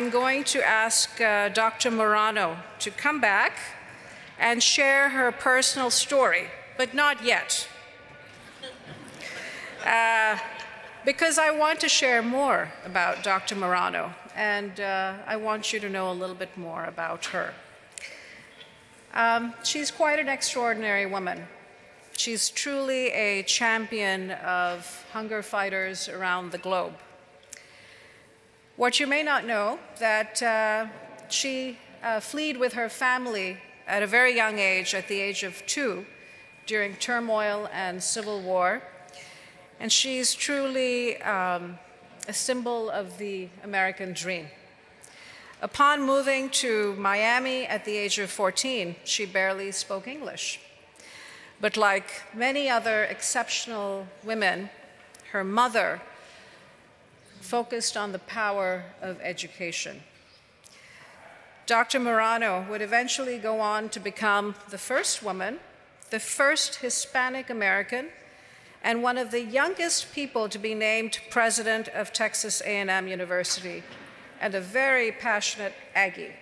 I'm going to ask uh, Dr. Murano to come back and share her personal story, but not yet. Uh, because I want to share more about Dr. Murano, and uh, I want you to know a little bit more about her. Um, she's quite an extraordinary woman. She's truly a champion of hunger fighters around the globe. What you may not know, that uh, she uh, fled with her family at a very young age, at the age of two, during turmoil and civil war. And she's truly um, a symbol of the American dream. Upon moving to Miami at the age of 14, she barely spoke English. But like many other exceptional women, her mother focused on the power of education. Dr. Murano would eventually go on to become the first woman, the first Hispanic American, and one of the youngest people to be named president of Texas A&M University and a very passionate Aggie.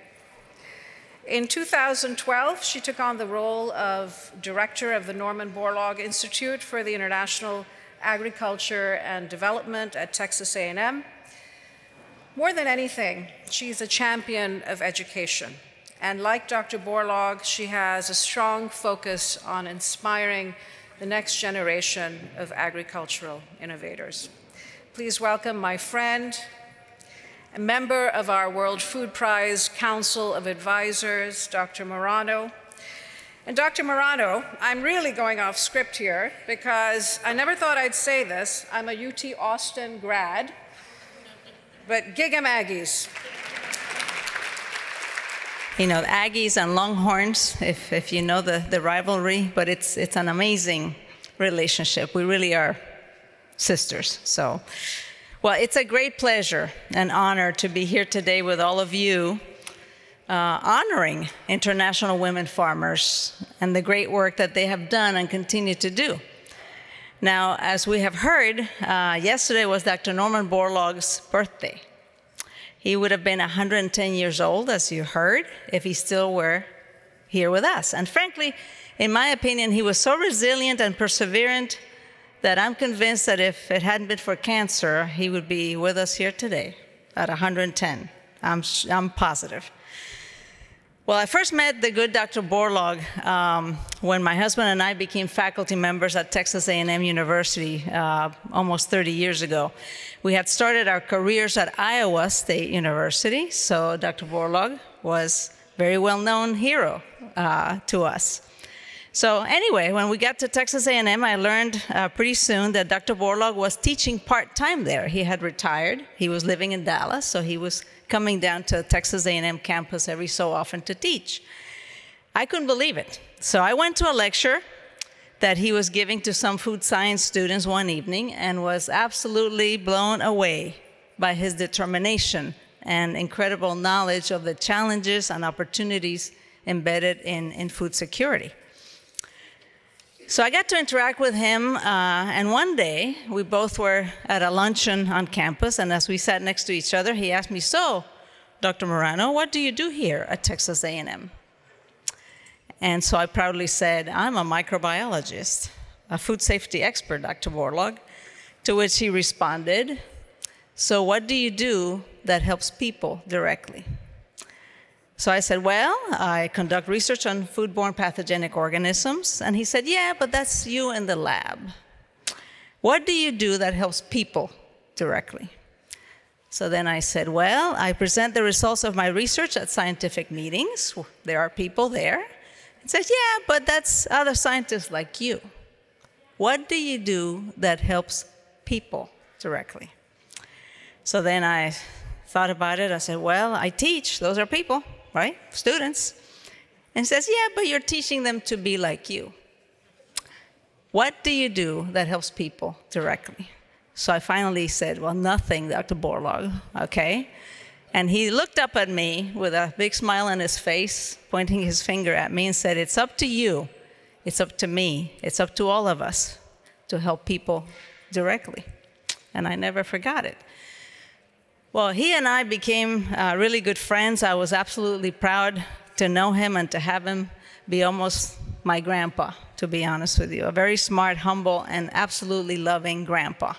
In 2012, she took on the role of director of the Norman Borlaug Institute for the International Agriculture and Development at Texas A&M. More than anything, she's a champion of education. And like Dr. Borlaug, she has a strong focus on inspiring the next generation of agricultural innovators. Please welcome my friend, a member of our World Food Prize Council of Advisors, Dr. Murano. And Dr. Murano, I'm really going off script here because I never thought I'd say this. I'm a UT Austin grad, but Gig'em Aggies. You know, Aggies and Longhorns, if, if you know the, the rivalry, but it's, it's an amazing relationship. We really are sisters. So well, it's a great pleasure and honor to be here today with all of you, uh, honoring international women farmers and the great work that they have done and continue to do. Now, as we have heard, uh, yesterday was Dr. Norman Borlaug's birthday. He would have been 110 years old, as you heard, if he still were here with us. And frankly, in my opinion, he was so resilient and perseverant that I'm convinced that if it hadn't been for cancer, he would be with us here today at 110. I'm, I'm positive. Well, I first met the good Dr. Borlaug um, when my husband and I became faculty members at Texas A&M University uh, almost 30 years ago. We had started our careers at Iowa State University, so Dr. Borlaug was a very well-known hero uh, to us. So anyway, when we got to Texas A&M, I learned uh, pretty soon that Dr. Borlaug was teaching part-time there. He had retired. He was living in Dallas, so he was coming down to Texas A&M campus every so often to teach. I couldn't believe it. So I went to a lecture that he was giving to some food science students one evening and was absolutely blown away by his determination and incredible knowledge of the challenges and opportunities embedded in, in food security. So I got to interact with him, uh, and one day we both were at a luncheon on campus, and as we sat next to each other, he asked me, "So, Dr. Murano, what do you do here at Texas A&M?" And so I proudly said, "I'm a microbiologist, a food safety expert, Dr. Borlaug." To which he responded, "So what do you do that helps people directly?" So I said, Well, I conduct research on foodborne pathogenic organisms. And he said, Yeah, but that's you in the lab. What do you do that helps people directly? So then I said, Well, I present the results of my research at scientific meetings. There are people there. He says, Yeah, but that's other scientists like you. What do you do that helps people directly? So then I thought about it. I said, Well, I teach, those are people right? Students. And says, Yeah, but you're teaching them to be like you. What do you do that helps people directly? So I finally said, Well, nothing, Dr. Borlaug, okay? And he looked up at me with a big smile on his face, pointing his finger at me, and said, It's up to you. It's up to me. It's up to all of us to help people directly. And I never forgot it. Well, he and I became uh, really good friends. I was absolutely proud to know him and to have him be almost my grandpa, to be honest with you. A very smart, humble, and absolutely loving grandpa.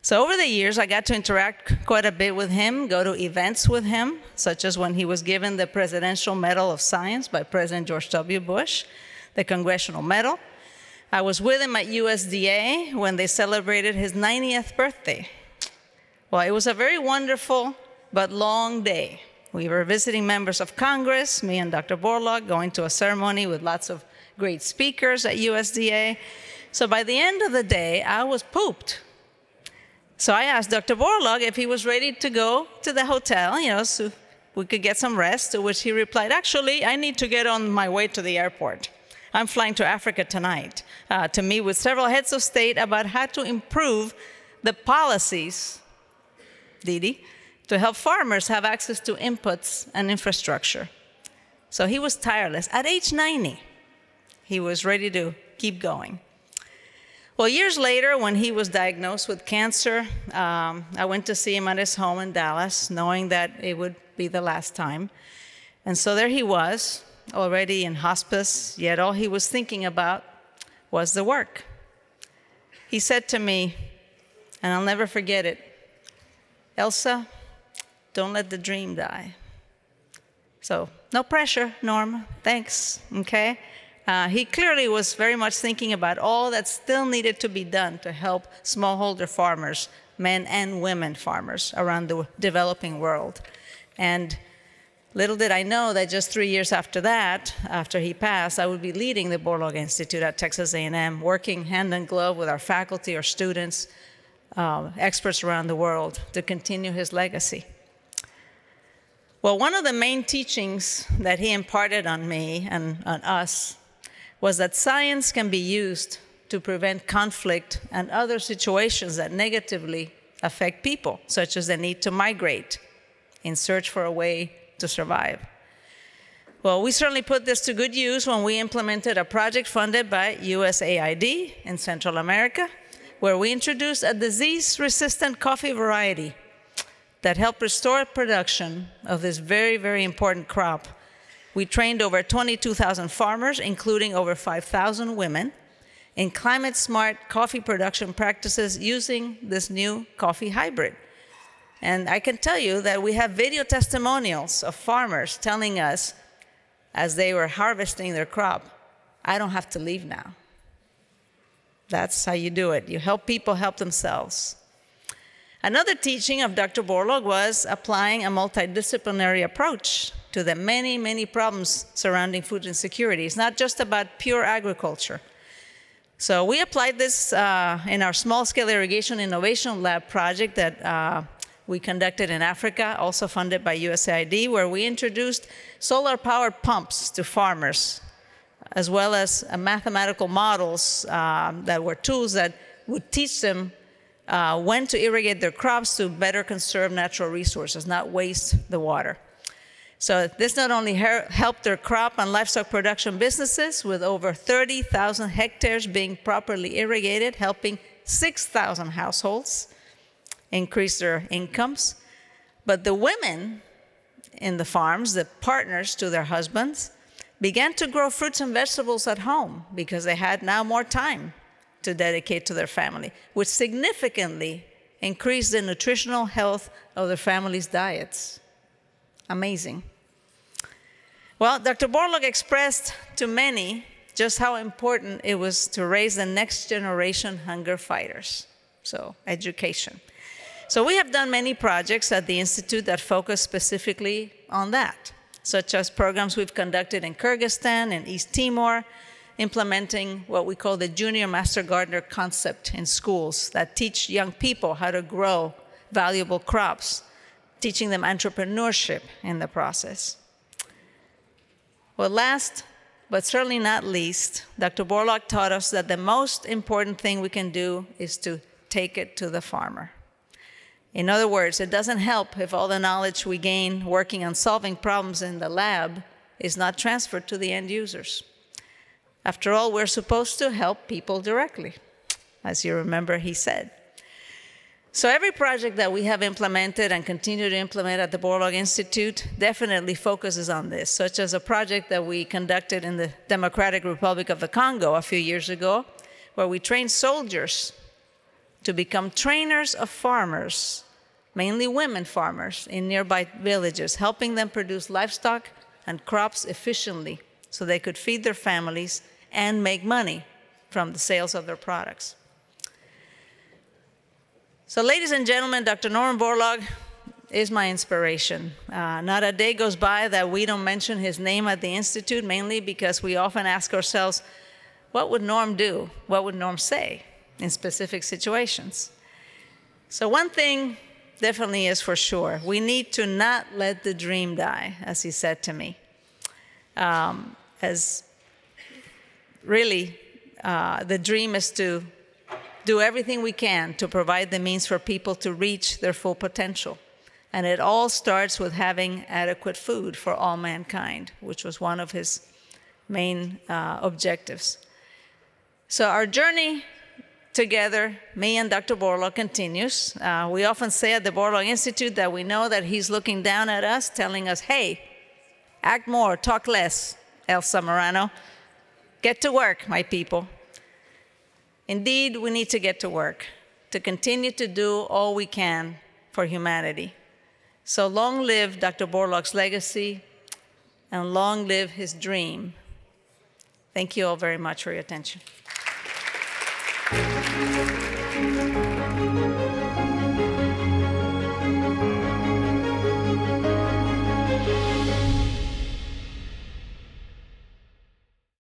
So, over the years, I got to interact quite a bit with him, go to events with him, such as when he was given the Presidential Medal of Science by President George W. Bush, the Congressional Medal. I was with him at USDA when they celebrated his 90th birthday. Well, it was a very wonderful but long day. We were visiting members of Congress, me and Dr. Borlaug, going to a ceremony with lots of great speakers at USDA. So by the end of the day, I was pooped. So I asked Dr. Borlaug if he was ready to go to the hotel, you know, so we could get some rest, to which he replied, Actually, I need to get on my way to the airport. I'm flying to Africa tonight uh, to meet with several heads of state about how to improve the policies, Didi, to help farmers have access to inputs and infrastructure. So he was tireless. At age 90, he was ready to keep going. Well, years later, when he was diagnosed with cancer, um, I went to see him at his home in Dallas, knowing that it would be the last time. And so there he was, already in hospice, yet all he was thinking about was the work. He said to me, and I'll never forget it Elsa, don't let the dream die. So, no pressure, Norm. Thanks. Okay? Uh, he clearly was very much thinking about all that still needed to be done to help smallholder farmers, men and women farmers around the developing world. And little did I know that just three years after that, after he passed, I would be leading the Borlaug Institute at Texas A&M, working hand in glove with our faculty, our students, uh, experts around the world to continue his legacy. Well, one of the main teachings that he imparted on me and on us was that science can be used to prevent conflict and other situations that negatively affect people, such as the need to migrate in search for a way to survive. Well, we certainly put this to good use when we implemented a project funded by USAID in Central America, where we introduced a disease resistant coffee variety that helped restore production of this very, very important crop we trained over 22,000 farmers, including over 5,000 women, in climate smart coffee production practices using this new coffee hybrid. And I can tell you that we have video testimonials of farmers telling us as they were harvesting their crop, I don't have to leave now. That's how you do it. You help people help themselves. Another teaching of Dr. Borlaug was applying a multidisciplinary approach to the many, many problems surrounding food insecurity. It's not just about pure agriculture. So we applied this uh, in our small-scale irrigation innovation lab project that uh, we conducted in Africa, also funded by USAID, where we introduced solar-powered pumps to farmers, as well as uh, mathematical models uh, that were tools that would teach them uh, when to irrigate their crops to better conserve natural resources, not waste the water. So this not only helped their crop and livestock production businesses with over 30,000 hectares being properly irrigated, helping 6,000 households increase their incomes, but the women in the farms, the partners to their husbands, began to grow fruits and vegetables at home because they had now more time to dedicate to their family, which significantly increased the nutritional health of their families' diets. Amazing. Well, Dr. Borlaug expressed to many just how important it was to raise the next generation hunger fighters. So, education. So, we have done many projects at the Institute that focus specifically on that, such as programs we've conducted in Kyrgyzstan and East Timor, implementing what we call the Junior Master Gardener concept in schools that teach young people how to grow valuable crops teaching them entrepreneurship in the process. Well, last but certainly not least, Dr. Borlaug taught us that the most important thing we can do is to take it to the farmer. In other words, it doesn't help if all the knowledge we gain working on solving problems in the lab is not transferred to the end users. After all, we're supposed to help people directly, as you remember he said. So every project that we have implemented and continue to implement at the Borlaug Institute definitely focuses on this, such as a project that we conducted in the Democratic Republic of the Congo a few years ago, where we trained soldiers to become trainers of farmers, mainly women farmers in nearby villages, helping them produce livestock and crops efficiently so they could feed their families and make money from the sales of their products. So, ladies and gentlemen, Dr. Norman Borlaug is my inspiration. Uh, not a day goes by that we don't mention his name at the Institute, mainly because we often ask ourselves, what would Norm do? What would Norm say in specific situations? So, one thing definitely is for sure we need to not let the dream die, as he said to me. Um, as really, uh, the dream is to do everything we can to provide the means for people to reach their full potential. And it all starts with having adequate food for all mankind, which was one of his main uh, objectives. So our journey together, me and Dr. Borlaug, continues. Uh, we often say at the Borlaug Institute that we know that he's looking down at us, telling us, hey, act more, talk less, Elsa Murano. Get to work, my people. Indeed, we need to get to work to continue to do all we can for humanity. So long live Dr. Borlaug's legacy and long live his dream. Thank you all very much for your attention.